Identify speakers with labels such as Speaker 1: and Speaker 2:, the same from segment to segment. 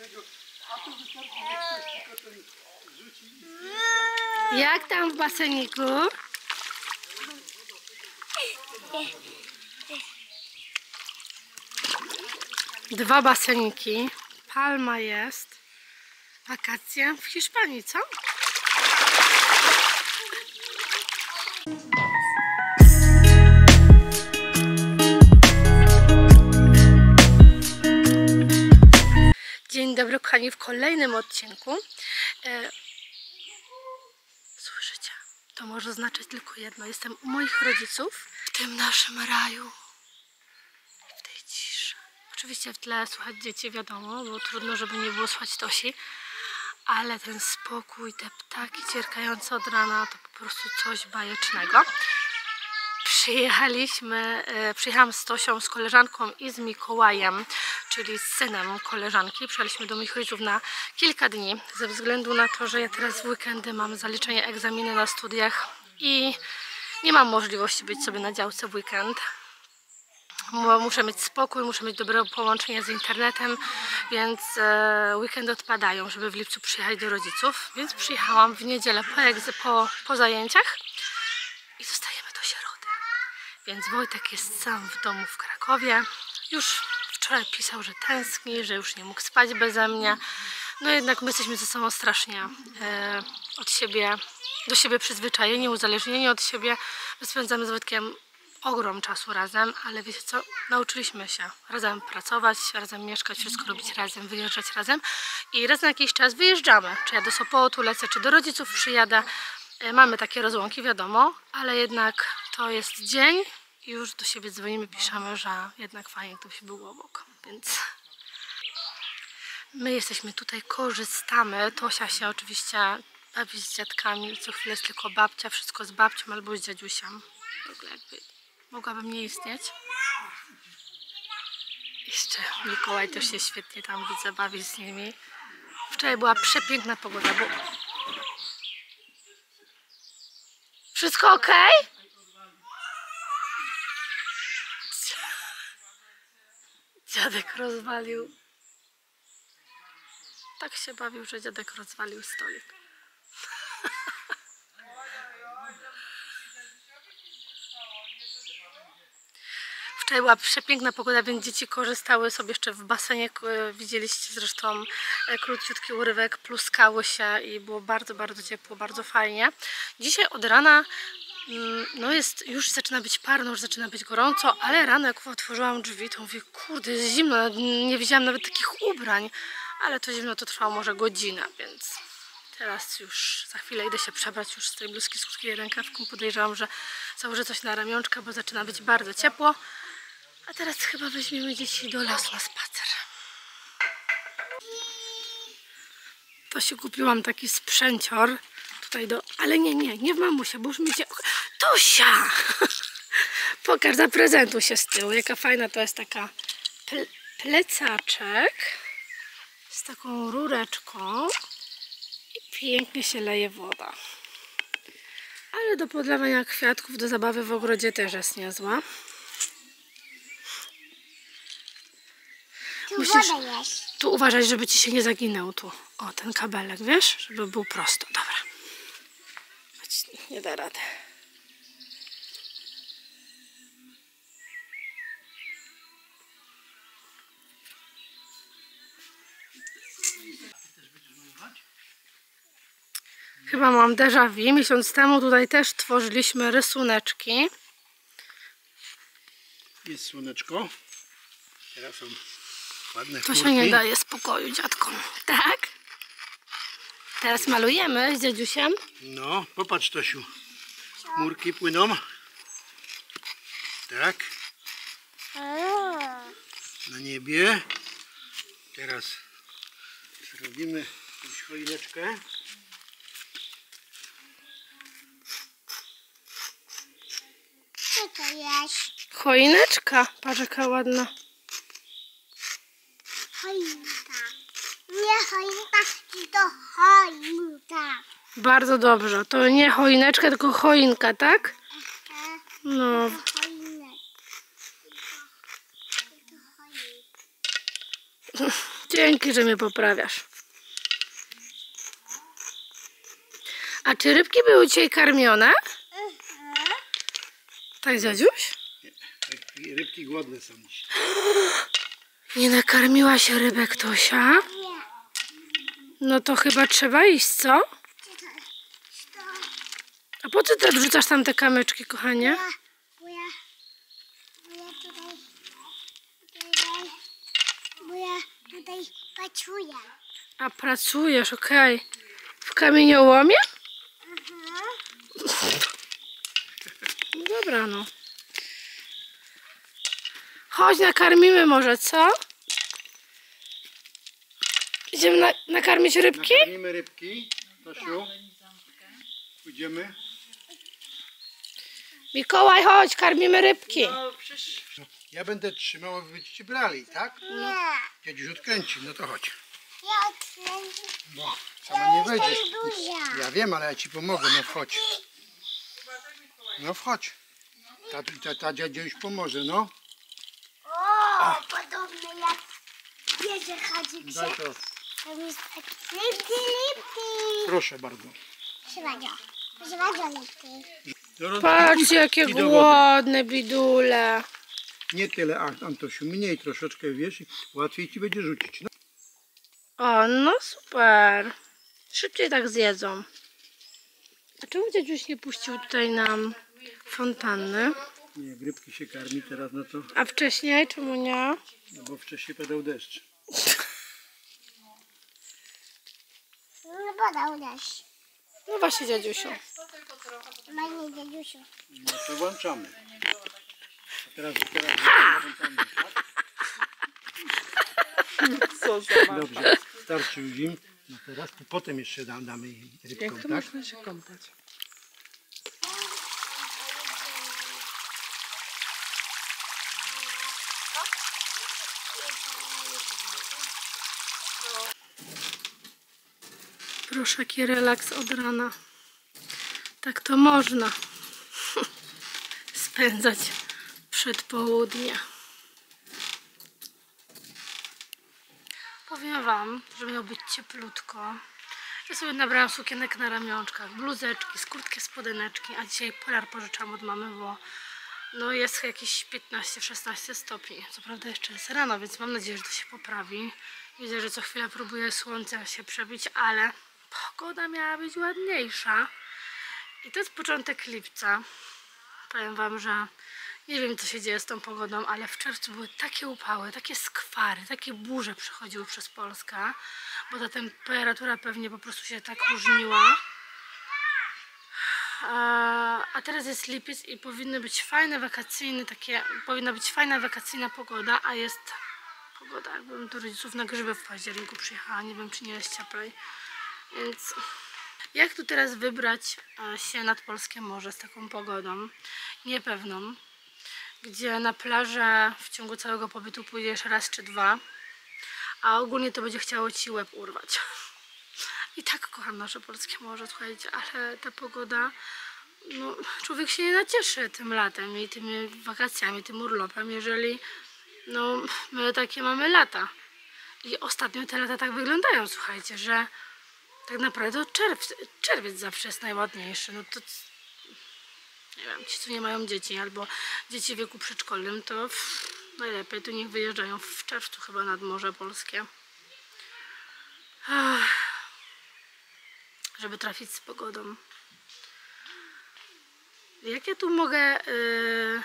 Speaker 1: a tu
Speaker 2: Jak tam w baseniku? Dwa baseniki. Palma jest. Wakacje w Hiszpanii, co? Dobry, kochani, w kolejnym odcinku. E, Słyszycie? To może znaczyć tylko jedno. Jestem u moich rodziców, w tym naszym raju. W tej ciszy. Oczywiście w tle słychać dzieci, wiadomo, bo trudno, żeby nie było słychać Tosi. Ale ten spokój, te ptaki cierkające od rana, to po prostu coś bajecznego. Przyjechaliśmy, e, przyjechałam z Tosią, z koleżanką i z Mikołajem, czyli z synem koleżanki. Przyjechaliśmy do moich rodziców na kilka dni, ze względu na to, że ja teraz w weekendy mam zaliczenie egzaminy na studiach i nie mam możliwości być sobie na działce w weekend. Muszę mieć spokój, muszę mieć dobre połączenie z internetem, więc e, weekendy odpadają, żeby w lipcu przyjechać do rodziców. Więc przyjechałam w niedzielę po, po, po zajęciach i środy. Więc Wojtek jest sam w domu w Krakowie. Już wczoraj pisał, że tęskni, że już nie mógł spać beze mnie. No jednak my jesteśmy ze sobą strasznie e, od siebie, do siebie przyzwyczajeni, uzależnieni od siebie. My spędzamy z Wojtkiem ogrom czasu razem, ale wiecie co? Nauczyliśmy się razem pracować, razem mieszkać, wszystko robić razem, wyjeżdżać razem i raz na jakiś czas wyjeżdżamy. Czy ja do Sopotu lecę, czy do rodziców przyjadę. E, Mamy takie rozłąki, wiadomo, ale jednak to jest dzień już do siebie dzwonimy, piszemy, że jednak fajnie ktoś był obok, więc my jesteśmy tutaj, korzystamy. Tosia się oczywiście bawi z dziadkami, co chwilę jest tylko babcia, wszystko z babcią albo z dziadusiem. W ogóle jakby mogłabym nie istnieć. Jeszcze Mikołaj też się świetnie tam widzę, bawi z nimi. Wczoraj była przepiękna pogoda, bo wszystko ok? Dziadek rozwalił. Tak się bawił, że dziadek rozwalił stolik. Wczoraj była przepiękna pogoda, więc dzieci korzystały sobie jeszcze w basenie. e, Widzieliście zresztą e, króciutki urywek, pluskały się i było bardzo, bardzo ciepło, bardzo fajnie. Dzisiaj od rana no jest, już zaczyna być parno, już zaczyna być gorąco, ale rano jak otworzyłam drzwi, to mówię, kurde, jest zimno, nie widziałam nawet takich ubrań, ale to zimno to trwało może godzinę, więc teraz już za chwilę idę się przebrać już z tej bluzki z krótkiej rękawką, podejrzewam, że założę coś na ramionczka, bo zaczyna być bardzo ciepło, a teraz chyba weźmiemy dzieci do lasu na spacer. To się kupiłam taki sprzęcior tutaj do... Ale nie, nie, nie w mamusie, bo już mi się... Tosia! Pokaż, zaprezentuj się z tyłu. Jaka fajna to jest taka ple plecaczek z taką rureczką i pięknie się leje woda. Ale do podlewania kwiatków, do zabawy w ogrodzie też jest niezła.
Speaker 3: Tu
Speaker 2: Musisz-. Tu uważaj, żeby ci się nie zaginął tu. O, ten kabelek, wiesz? Żeby był prosto. Dobra. Nie da rady. Chyba mam déjà vu. Miesiąc temu tutaj też tworzyliśmy rysuneczki.
Speaker 1: jest słoneczko. Teraz są ładne
Speaker 2: To się
Speaker 1: chmurki.
Speaker 2: nie daje spokoju dziadkom. Tak? Teraz malujemy z dziadziusiem.
Speaker 1: No, popatrz Tosiu. Chmurki płyną. Tak, na niebie. Teraz zrobimy jakąś choineczkę.
Speaker 3: Co to jest?
Speaker 2: Choineczka. Patrz jaka ładna.
Speaker 3: Choinka. Choinka, tylko choinka.
Speaker 2: Bardzo dobrze. To nie choineczka, tylko choinka, tak? No. Dzięki, że mnie poprawiasz. A czy rybki były dzisiaj karmione? Tak, dziadziuś?
Speaker 1: Rybki, rybki głodne są.
Speaker 2: Nie nakarmiła się rybek Tosia? No to chyba trzeba iść, co? A po co ty wrzucasz tam te kamyczki, kochanie?
Speaker 3: ja, bo ja, bo ja tutaj, tutaj, bo ja tutaj pracuję.
Speaker 2: A pracujesz, okej. W kamieniołomie?
Speaker 3: Mhm.
Speaker 2: No dobra, no. Chodź, nakarmimy może, co? Idziemy na, nakarmić rybki?
Speaker 1: Nakarmimy rybki. Tosiu. Pójdziemy.
Speaker 2: Mikołaj, chodź, karmimy rybki.
Speaker 1: Ja będę trzymał, a wy będziecie brali, tak?
Speaker 3: Nie.
Speaker 1: Dziadziuś odkręci, no to chodź.
Speaker 3: Ja odkręcę.
Speaker 1: Bo sama nie wejdziesz. Ja wiem, ale ja ci pomogę, no wchodź. No wchodź. Ta, ta, ta dziadzia już pomoże, no.
Speaker 3: O, podobne jak bierze chadziksie.
Speaker 1: Daj to.
Speaker 3: To jest tak lipki, lipki.
Speaker 1: Proszę bardzo.
Speaker 3: Przywadzio. Przywadzio lipki.
Speaker 2: Patrzcie, jakie
Speaker 1: I do wody.
Speaker 2: głodne bidule.
Speaker 1: Nie tyle, a Antosiu, mniej troszeczkę, wiesz, i łatwiej ci będzie rzucić. No.
Speaker 2: O, no super. Szybciej tak zjedzą. A czemu dziadziuś nie puścił tutaj nam fontanny?
Speaker 1: Nie, rybki się karmi teraz, no to,
Speaker 2: A wcześniej czemu nie?
Speaker 1: no bo wcześniej padał deszcz.
Speaker 3: No podał deszcz.
Speaker 2: No właśnie, dziadziusiu.
Speaker 3: Panie dziadusiu.
Speaker 1: No to włączamy. A teraz, teraz Dobrze, starczy już im. No teraz, to potem jeszcze dam, damy im rybką, tak?
Speaker 2: się kąpać? Proszę, jaki relaks od rana. Tak to można spędzać przedpołudnie. Powiem Wam, że miało być cieplutko. Ja sobie nabrałam sukienek na ramionczkach, bluzeczki, skórtki, spodeneczki, a dzisiaj polar pożyczam od mamy, bo no jest jakieś 15-16 stopni. Co prawda jeszcze jest rano, więc mam nadzieję, że to się poprawi. Widzę, że co chwilę próbuje słońce się przebić, ale pogoda miała być ładniejsza. I to jest początek lipca. Powiem Wam, że nie wiem co się dzieje z tą pogodą, ale w czerwcu były takie upały, takie skwary, takie burze przechodziły przez Polskę, bo ta temperatura pewnie po prostu się tak różniła. A, teraz jest lipiec i powinny być fajne wakacyjne, takie, powinna być fajna wakacyjna pogoda, a jest pogoda, jakbym do rodziców na grzyby w październiku przyjechała, nie wiem czy nie jest cieplej. Więc jak tu teraz wybrać e, się nad Polskie Morze z taką pogodą? Niepewną. Gdzie na plażę w ciągu całego pobytu pójdziesz raz czy dwa, a ogólnie to będzie chciało ci łeb urwać. I tak kocham nasze polskie morze, słuchajcie, ale ta pogoda, no człowiek się nie nacieszy tym latem i tymi wakacjami, tym urlopem, jeżeli no my takie mamy lata. I ostatnio te lata tak wyglądają, słuchajcie, że tak naprawdę to czerwiec, zawsze jest najładniejszy. No to nie wiem, ci co nie mają dzieci albo dzieci w wieku przedszkolnym, to pff, najlepiej to niech wyjeżdżają w czerwcu chyba nad Morze Polskie. Ach, żeby trafić z pogodą. Jak ja tu mogę y,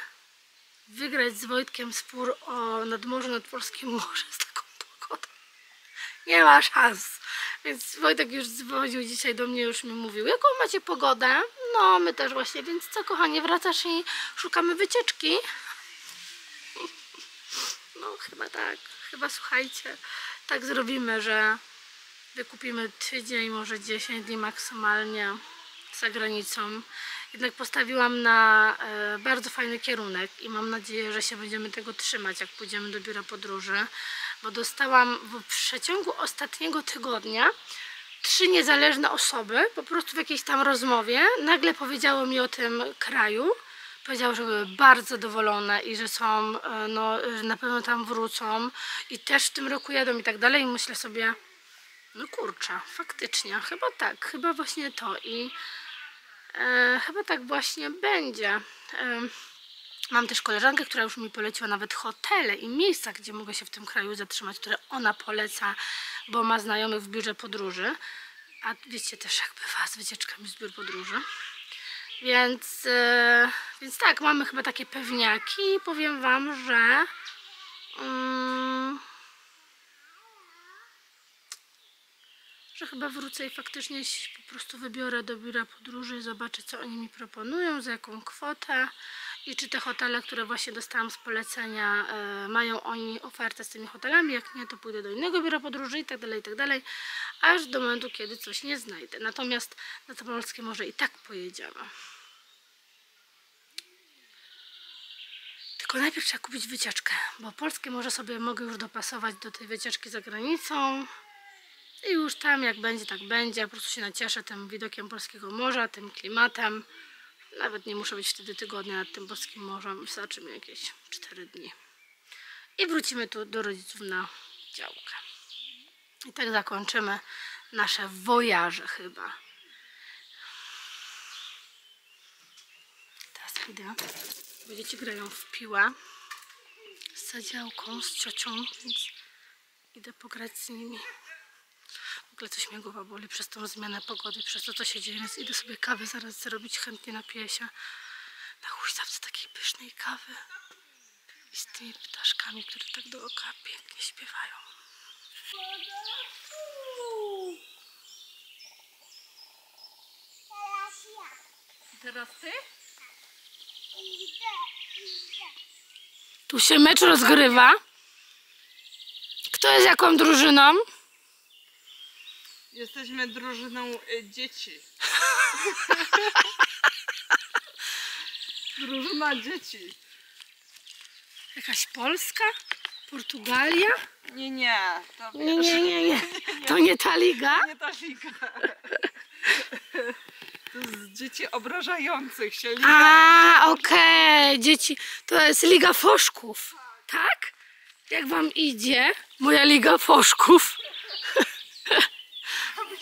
Speaker 2: wygrać z Wojtkiem spór o nadmorze nad Polskim Morze? Nie ma szans. Więc Wojtek już dzwonił dzisiaj do mnie, już mi mówił, jaką macie pogodę? No, my też właśnie, więc co kochanie, wracasz i szukamy wycieczki? No, chyba tak. Chyba słuchajcie, tak zrobimy, że wykupimy tydzień, może 10 dni maksymalnie za granicą. Jednak postawiłam na e, bardzo fajny kierunek i mam nadzieję, że się będziemy tego trzymać, jak pójdziemy do biura podróży, bo dostałam w przeciągu ostatniego tygodnia trzy niezależne osoby, po prostu w jakiejś tam rozmowie, nagle powiedziały mi o tym kraju, Powiedziały, że były bardzo zadowolone i że są, e, no, że na pewno tam wrócą i też w tym roku jadą i tak dalej. I myślę sobie, no kurczę, faktycznie, chyba tak, chyba właśnie to i e, chyba tak właśnie będzie. E, Mam też koleżankę, która już mi poleciła nawet hotele i miejsca, gdzie mogę się w tym kraju zatrzymać, które ona poleca, bo ma znajomych w biurze podróży. A wiecie też jak bywa z wycieczkami z biur podróży. Więc, e, więc tak, mamy chyba takie pewniaki i powiem Wam, że mm, że chyba wrócę i faktycznie się po prostu wybiorę do biura podróży i zobaczę, co oni mi proponują, za jaką kwotę i czy te hotele, które właśnie dostałam z polecenia, e, mają oni ofertę z tymi hotelami. Jak nie, to pójdę do innego biura podróży i tak dalej, i tak dalej, aż do momentu, kiedy coś nie znajdę. Natomiast na to polskie może i tak pojedziemy. Tylko najpierw trzeba kupić wycieczkę, bo polskie może sobie mogę już dopasować do tej wycieczki za granicą. I już tam jak będzie, tak będzie. Po prostu się nacieszę tym widokiem polskiego morza, tym klimatem. Nawet nie muszę być wtedy tygodnia nad tym polskim morzem. Wystarczy jakieś 4 dni. I wrócimy tu do rodziców na działkę. I tak zakończymy nasze wojaże chyba. Teraz idę. Bo dzieci grają w piłę z zadziałką, z ciocią, więc idę pograć z nimi. Ogóle coś mnie głowa boli przez tą zmianę pogody, przez to, co się dzieje, więc idę sobie kawy zaraz zrobić, chętnie napiję się na huśtawce takiej pysznej kawy i z tymi ptaszkami, które tak do oka pięknie śpiewają.
Speaker 3: Teraz ja.
Speaker 2: Teraz ty?
Speaker 3: Idę.
Speaker 2: Tu się mecz rozgrywa. Kto jest jaką drużyną?
Speaker 4: Jesteśmy drużyną y, dzieci. Drużyna dzieci.
Speaker 2: Jakaś Polska? Portugalia?
Speaker 4: Nie, nie. To
Speaker 2: Nie, nie, nie, nie. To nie ta liga?
Speaker 4: nie ta liga. To z dzieci obrażających się liga.
Speaker 2: A, okej, dzieci. To jest Liga Foszków, tak? Jak wam idzie? Moja Liga Foszków.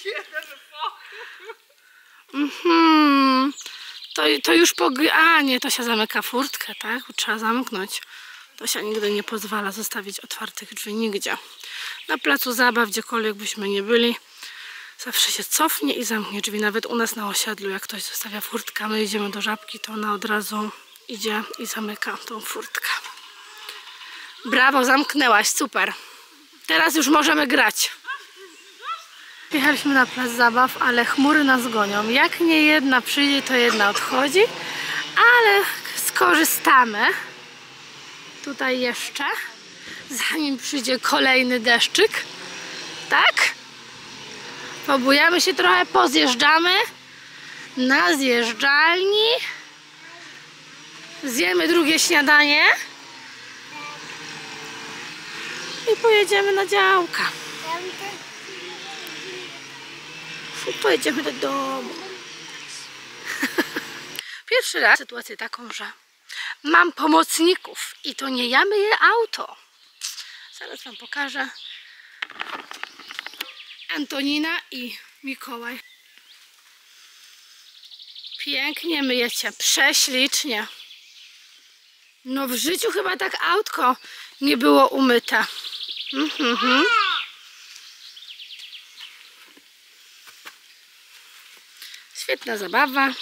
Speaker 4: Jeden
Speaker 2: Mhm. To, to już po... A, nie, to się zamyka furtkę, tak? Trzeba zamknąć. To się nigdy nie pozwala zostawić otwartych drzwi nigdzie. Na placu zabaw, gdziekolwiek byśmy nie byli, zawsze się cofnie i zamknie drzwi. Nawet u nas na osiedlu, jak ktoś zostawia furtkę, my idziemy do żabki, to ona od razu idzie i zamyka tą furtkę. Brawo, zamknęłaś, super. Teraz już możemy grać. Jechaliśmy na plac zabaw, ale chmury nas gonią. Jak nie jedna przyjdzie, to jedna odchodzi, ale skorzystamy tutaj jeszcze, zanim przyjdzie kolejny deszczyk. Tak? Pobujamy się trochę, pozjeżdżamy na zjeżdżalni. Zjemy drugie śniadanie i pojedziemy na działka. Pojedziemy do domu. Pierwszy raz sytuację taką, że mam pomocników i to nie ja myję auto. Zaraz wam pokażę. Antonina i Mikołaj. Pięknie myjecie, prześlicznie. No w życiu chyba tak autko nie było umyte. Mhm, mhm. Świetna zabawa.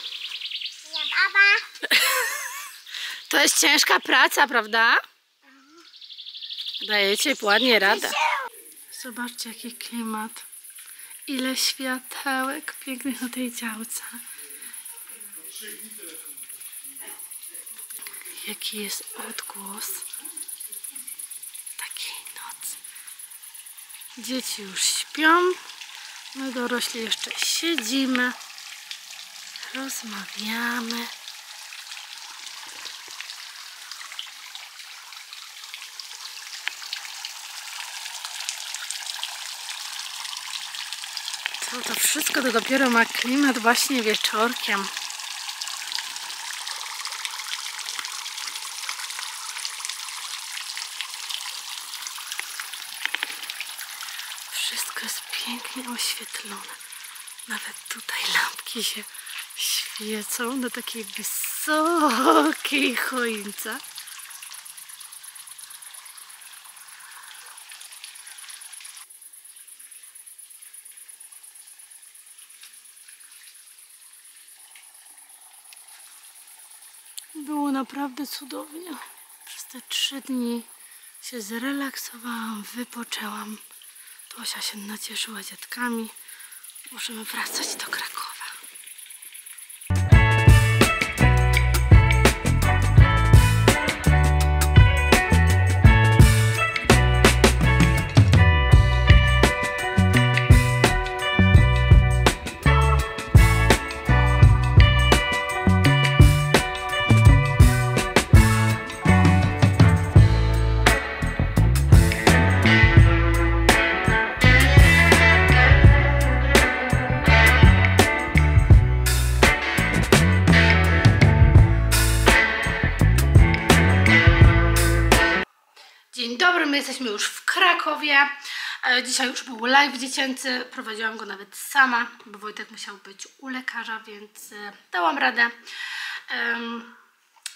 Speaker 3: zabawa.
Speaker 2: To jest ciężka praca, prawda? Dajecie ładnie radę. Zobaczcie jaki klimat. Ile światełek pięknych na tej działce. Jaki jest odgłos takiej nocy. Dzieci już śpią. My dorośli jeszcze siedzimy rozmawiamy. To wszystko to dopiero ma klimat właśnie wieczorkiem. Wszystko jest pięknie oświetlone. Nawet tutaj lampki się świecą na takiej wysokiej choince. Było naprawdę cudownie. Przez te trzy dni się zrelaksowałam, wypoczęłam. Tosia się nacieszyła dziadkami. Możemy wracać do Krakowa. Krakowie. E, Dzisiaj już był live dziecięcy, prowadziłam go nawet sama, bo Wojtek musiał być u lekarza, więc e, dałam radę.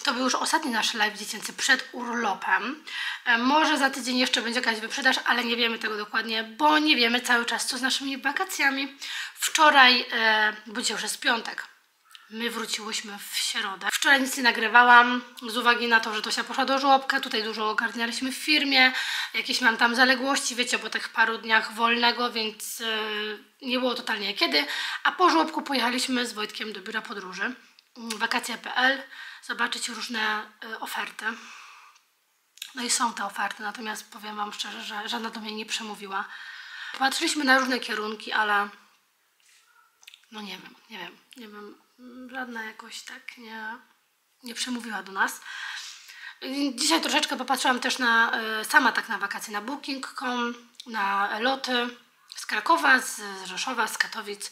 Speaker 2: To był już ostatni nasz live dziecięcy przed urlopem. E, Może za tydzień jeszcze będzie jakaś wyprzedaż, ale nie wiemy tego dokładnie, bo nie wiemy cały czas, co z naszymi wakacjami. Wczoraj, bo dzisiaj już jest piątek, My wróciłyśmy w środę. Wczoraj nic nie nagrywałam z uwagi na to, że Tosia poszła do żłobka. Tutaj dużo ogarnialiśmy w firmie. Jakieś mam tam zaległości, wiecie, po tych paru dniach wolnego, więc yy, nie było totalnie kiedy. A po żłobku pojechaliśmy z Wojtkiem do biura podróży. Wakacje.pl zobaczyć różne y, oferty. No i są te oferty, natomiast powiem Wam szczerze, że żadna do mnie nie przemówiła. Patrzyliśmy na różne kierunki, ale no nie wiem, nie wiem, nie wiem, żadna jakoś tak nie, nie przemówiła do nas. Dzisiaj troszeczkę popatrzyłam też na, e, sama tak na wakacje, na booking.com, na loty z Krakowa, z Rzeszowa, z Katowic.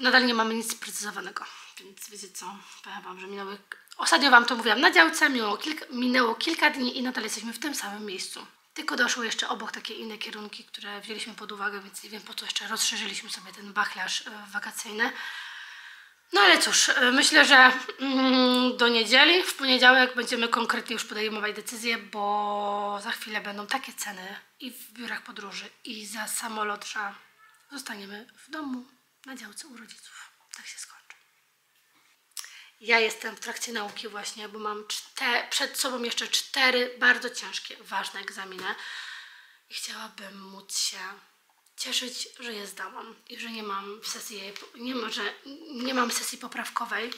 Speaker 2: Nadal nie mamy nic sprecyzowanego, więc wiecie co, powiem Wam, że minęły... Ostatnio Wam to mówiłam na działce, minęło kilka, minęło kilka dni i nadal jesteśmy w tym samym miejscu. Tylko doszły jeszcze obok takie inne kierunki, które wzięliśmy pod uwagę, więc nie wiem po co jeszcze rozszerzyliśmy sobie ten wachlarz e, wakacyjny. No ale cóż, e, myślę, że mm, do niedzieli, w poniedziałek będziemy konkretnie już podejmować decyzje, bo za chwilę będą takie ceny i w biurach podróży, i za samolot, że zostaniemy w domu na działce u rodziców. Tak się skończy. Ja jestem w trakcie nauki właśnie, bo mam przed sobą jeszcze cztery bardzo ciężkie, ważne egzaminy i chciałabym móc się cieszyć, że je zdałam i że nie mam sesji, nie, że nie mam sesji poprawkowej,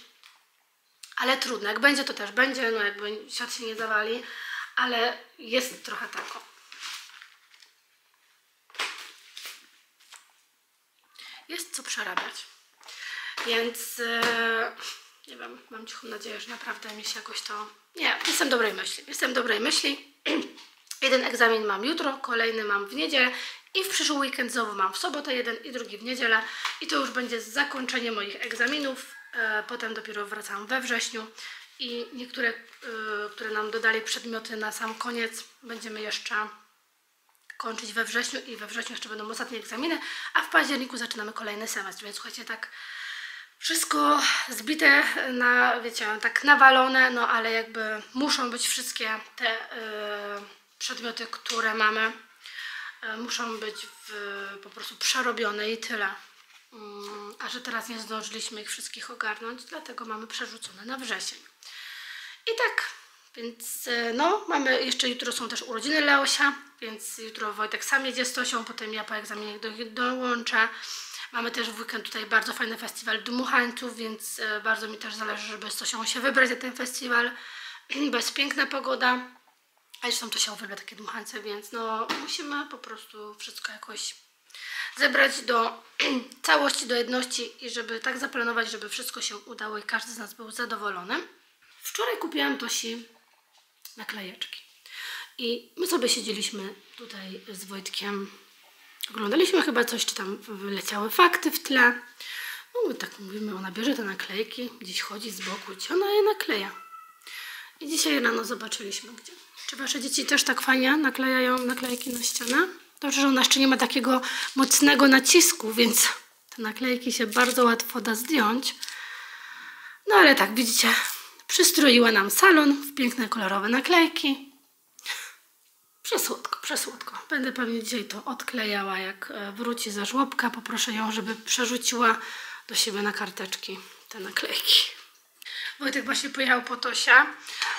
Speaker 2: ale trudno, jak będzie to też będzie, no jakby świat się nie zawali, ale jest trochę tak. o. Jest co przerabiać. Więc e, nie wiem, mam cichą nadzieję, że naprawdę mi się jakoś to. Nie, jestem dobrej myśli. Jestem dobrej myśli. jeden egzamin mam jutro, kolejny mam w niedzielę i w przyszły weekend znowu mam w sobotę jeden i drugi w niedzielę. I to już będzie zakończenie moich egzaminów. E, potem dopiero wracam we wrześniu i niektóre, e, które nam dodali przedmioty na sam koniec, będziemy jeszcze kończyć we wrześniu i we wrześniu jeszcze będą ostatnie egzaminy, a w październiku zaczynamy kolejny semestr, więc słuchajcie, tak wszystko zbite na, wiecie, tak nawalone, no ale jakby muszą być wszystkie te y, przedmioty, które mamy, y, muszą być w, po prostu przerobione i tyle. Mm, a że teraz nie zdążyliśmy ich wszystkich ogarnąć, dlatego mamy przerzucone na wrzesień. I tak, więc e, no, mamy, jeszcze jutro są też urodziny Leosia, więc jutro Wojtek sam jedzie z Tosią, potem ja po egzaminie do, dołączę. Mamy też w weekend tutaj bardzo fajny festiwal dmuchańców, więc e, bardzo mi też zależy, żeby z Tosią się wybrać na ten festiwal, jest piękna pogoda. A zresztą to się uwielbia takie dmuchańce, więc no musimy po prostu wszystko jakoś zebrać do całości, do jedności i żeby tak zaplanować, żeby wszystko się udało i każdy z nas był zadowolony. Wczoraj kupiłam Tosi naklejeczki. I my sobie siedzieliśmy tutaj z Wojtkiem. Oglądaliśmy chyba coś, czy tam wyleciały fakty w tle. No my tak mówimy, ona bierze te naklejki, gdzieś chodzi z boku, gdzie ona je nakleja. I dzisiaj rano zobaczyliśmy gdzie. Czy wasze dzieci też tak fajnie naklejają naklejki na ścianę? Dobrze, że ona jeszcze nie ma takiego mocnego nacisku, więc te naklejki się bardzo łatwo da zdjąć. No ale tak, widzicie, przystroiła nam salon w piękne kolorowe naklejki. Przesłodko, przesłodko. Będę pewnie dzisiaj to odklejała, jak e, wróci za żłobka. Poproszę ją, żeby przerzuciła do siebie na karteczki te naklejki. Wojtek właśnie pojechał po Tosia,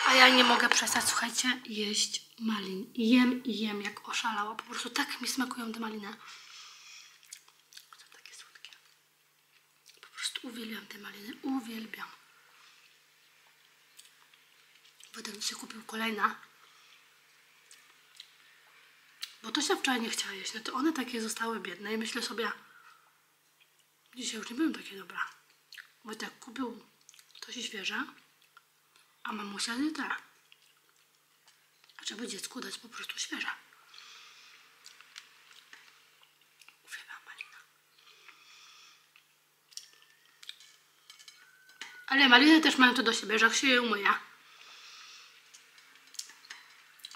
Speaker 2: a ja nie mogę przestać, słuchajcie, jeść malin. Jem i jem jak oszalała. Po prostu tak mi smakują te maliny. Są takie słodkie. Po prostu uwielbiam te maliny. Uwielbiam. Wojtek dzisiaj kupił kolejna. Bo Tosia wczoraj nie chciała jeść. No to one takie zostały biedne i myślę sobie, dzisiaj już nie były takie dobre. Wojtek kupił Tosi świeże, a mamusia zje te. Żeby dziecku dać po prostu świeże. Ale maliny też mają to do siebie, że jak się je umyje,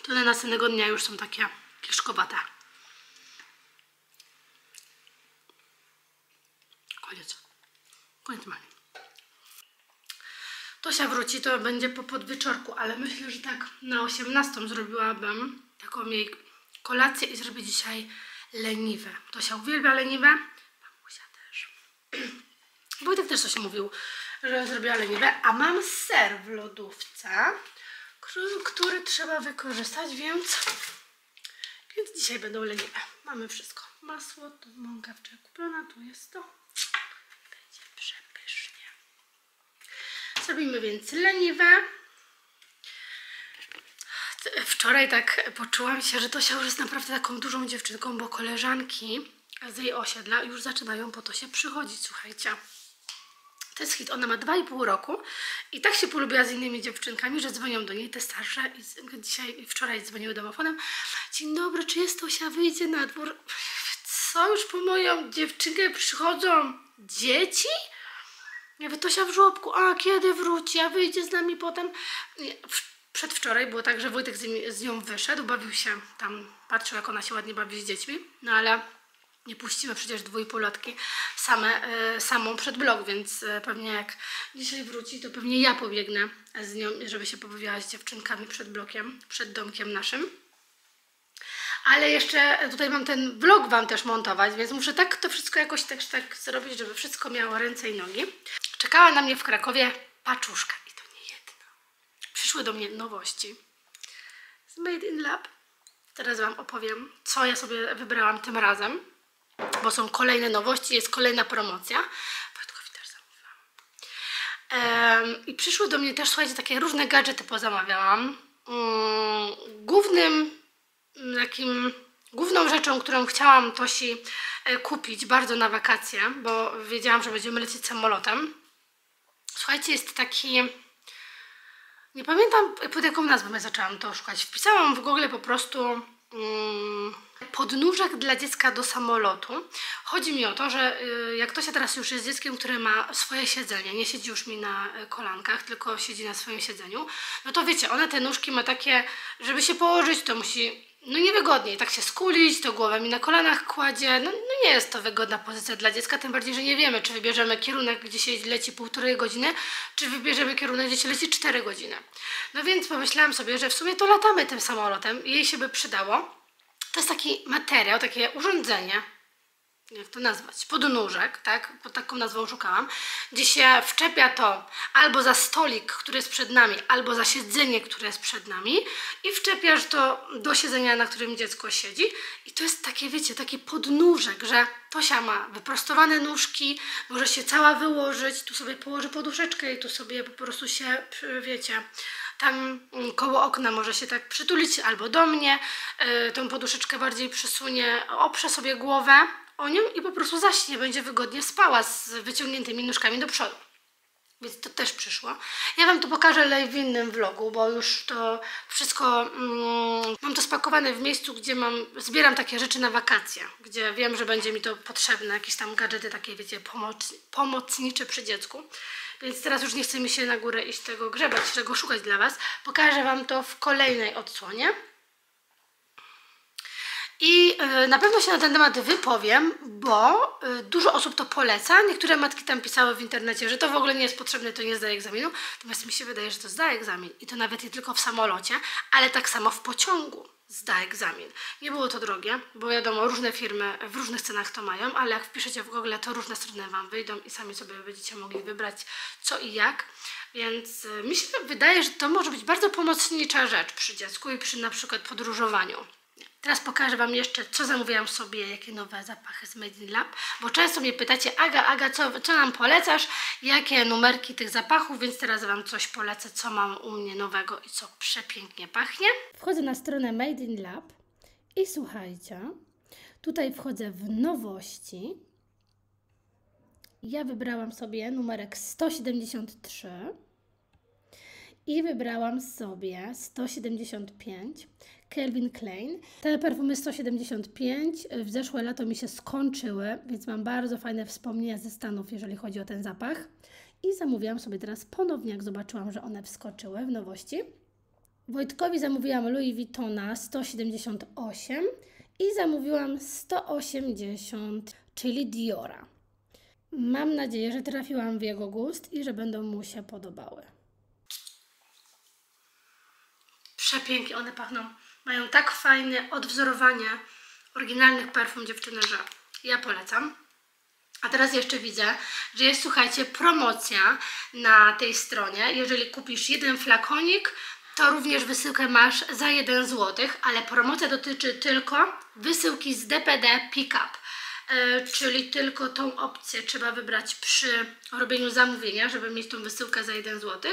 Speaker 2: to one następnego dnia już są takie kiszkowate. Koniec. Koniec malin. Tosia wróci, to będzie po podwieczorku, ale myślę, że tak na 18 zrobiłabym taką jej kolację i zrobię dzisiaj leniwe. Tosia uwielbia leniwe, mamusia też. Wojtek też coś mówił, że zrobiła leniwe, a mam ser w lodówce, który trzeba wykorzystać, więc, więc dzisiaj będą leniwe. Mamy wszystko. Masło, to mąka wczoraj kupiona, tu jest to. Będzie przepysznie. Zrobimy więc leniwe. Wczoraj tak poczułam się, że Tosia już jest naprawdę taką dużą dziewczynką, bo koleżanki z jej osiedla już zaczynają po to się przychodzić, słuchajcie. To jest hit, ona ma 2,5 roku i tak się polubiła z innymi dziewczynkami, że dzwonią do niej te starsze i dzisiaj, wczoraj dzwoniły domofonem. Dzień dobry, czy jest Tosia, wyjdzie na dwór. Co, już po moją dziewczynkę przychodzą dzieci? Ja mówię, Tosia w żłobku, a kiedy wróci, a wyjdzie z nami potem. Przedwczoraj było tak, że Wojtek z, z nią wyszedł, bawił się tam, patrzył jak ona się ładnie bawi z dziećmi, no ale nie puścimy przecież dwójpolotki same, e, samą przed blok, więc e, pewnie jak dzisiaj wróci, to pewnie ja pobiegnę z nią, żeby się pobawiła z dziewczynkami przed blokiem, przed domkiem naszym. Ale jeszcze tutaj mam ten vlog Wam też montować, więc muszę tak to wszystko jakoś tak, tak zrobić, żeby wszystko miało ręce i nogi. Czekała na mnie w Krakowie paczuszka i to nie jedna. Przyszły do mnie nowości z Made in Lab. Teraz Wam opowiem, co ja sobie wybrałam tym razem, bo są kolejne nowości, jest kolejna promocja. Wojtkowi też zamówiłam. I przyszły do mnie też, słuchajcie, takie różne gadżety pozamawiałam. Mm, głównym takim główną rzeczą, którą chciałam Tosi e, kupić bardzo na wakacje, bo wiedziałam, że będziemy lecieć samolotem. Słuchajcie, jest taki. Nie pamiętam pod jaką nazwą ja zaczęłam to szukać. Wpisałam w Google po prostu mm, podnóżek dla dziecka do samolotu. Chodzi mi o to, że y, jak Tosia teraz już jest dzieckiem, które ma swoje siedzenie, nie siedzi już mi na y, kolankach, tylko siedzi na swoim siedzeniu, no to wiecie, ona te nóżki ma takie, żeby się położyć, to musi no niewygodniej, tak się skulić, to głowę mi na kolanach kładzie. No, no nie jest to wygodna pozycja dla dziecka, tym bardziej, że nie wiemy, czy wybierzemy kierunek, gdzie się leci półtorej godziny, czy wybierzemy kierunek, gdzie się leci 4 godziny. No więc pomyślałam sobie, że w sumie to latamy tym samolotem i jej się by przydało. To jest taki materiał, takie urządzenie, jak to nazwać, podnóżek, tak, pod taką nazwą szukałam, gdzie się wczepia to albo za stolik, który jest przed nami, albo za siedzenie, które jest przed nami i wczepiasz to do siedzenia, na którym dziecko siedzi. I to jest takie, wiecie, taki podnóżek, że Tosia ma wyprostowane nóżki, może się cała wyłożyć, tu sobie położy poduszeczkę i tu sobie po prostu się, wiecie, tam koło okna może się tak przytulić albo do mnie, yy, tą poduszeczkę bardziej przysunie, oprze sobie głowę o nią i po prostu zaśnie, będzie wygodnie spała z wyciągniętymi nóżkami do przodu. Więc to też przyszło. Ja Wam to pokażę w innym vlogu, bo już to wszystko mm, mam to spakowane w miejscu, gdzie mam, zbieram takie rzeczy na wakacje, gdzie wiem, że będzie mi to potrzebne, jakieś tam gadżety takie, wiecie, pomoc, pomocnicze przy dziecku. Więc teraz już nie chce mi się na górę iść tego grzebać, czego szukać dla Was. Pokażę Wam to w kolejnej odsłonie. I y, na pewno się na ten temat wypowiem, bo y, dużo osób to poleca. Niektóre matki tam pisały w internecie, że to w ogóle nie jest potrzebne, to nie zdaje egzaminu. Natomiast mi się wydaje, że to zda egzamin. I to nawet nie tylko w samolocie, ale tak samo w pociągu zda egzamin. Nie było to drogie, bo wiadomo, różne firmy w różnych cenach to mają, ale jak wpiszecie w Google, to różne strony Wam wyjdą i sami sobie będziecie mogli wybrać co i jak. Więc y, mi się wydaje, że to może być bardzo pomocnicza rzecz przy dziecku i przy na przykład podróżowaniu. Teraz pokażę Wam jeszcze, co zamówiłam sobie, jakie nowe zapachy z Made in Lab, bo często mnie pytacie, Aga, Aga, co, co nam polecasz, jakie numerki tych zapachów, więc teraz Wam coś polecę, co mam u mnie nowego i co przepięknie pachnie. Wchodzę na stronę Made in Lab i słuchajcie, tutaj wchodzę w nowości. Ja wybrałam sobie numerek 173 i wybrałam sobie 175 Calvin Klein. Te perfumy 175 w zeszłe lato mi się skończyły, więc mam bardzo fajne wspomnienia ze Stanów, jeżeli chodzi o ten zapach. I zamówiłam sobie teraz ponownie, jak zobaczyłam, że one wskoczyły w nowości. Wojtkowi zamówiłam Louis Vuittona 178 i zamówiłam 180, czyli Diora. Mam nadzieję, że trafiłam w jego gust i że będą mu się podobały. Przepięknie one pachną. Mają tak fajne odwzorowanie oryginalnych perfum dziewczyny, że ja polecam. A teraz jeszcze widzę, że jest, słuchajcie, promocja na tej stronie. Jeżeli kupisz jeden flakonik, to również wysyłkę masz za 1 zł, ale promocja dotyczy tylko wysyłki z DPD Pickup. E, czyli tylko tą opcję trzeba wybrać przy robieniu zamówienia, żeby mieć tą wysyłkę za 1 zł.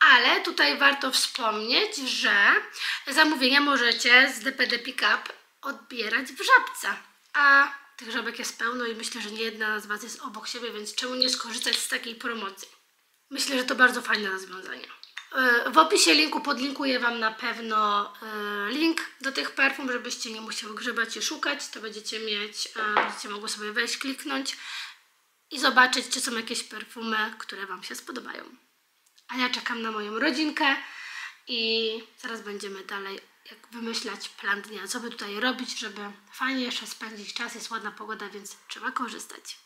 Speaker 2: Ale tutaj warto wspomnieć, że zamówienia możecie z DPD Pickup odbierać w żabce. A tych żabek jest pełno i myślę, że nie jedna z Was jest obok siebie, więc czemu nie skorzystać z takiej promocji? Myślę, że to bardzo fajne rozwiązanie. E, W opisie linku podlinkuję Wam na pewno e, link do tych perfum, żebyście nie musiały grzebać i szukać. To będziecie mieć, e, będziecie mogły sobie wejść, kliknąć i zobaczyć, czy są jakieś perfumy, które Wam się spodobają. A ja czekam na moją rodzinkę i zaraz będziemy dalej jak wymyślać plan dnia, co by tutaj robić, żeby fajnie jeszcze spędzić czas. Jest ładna pogoda, więc trzeba korzystać.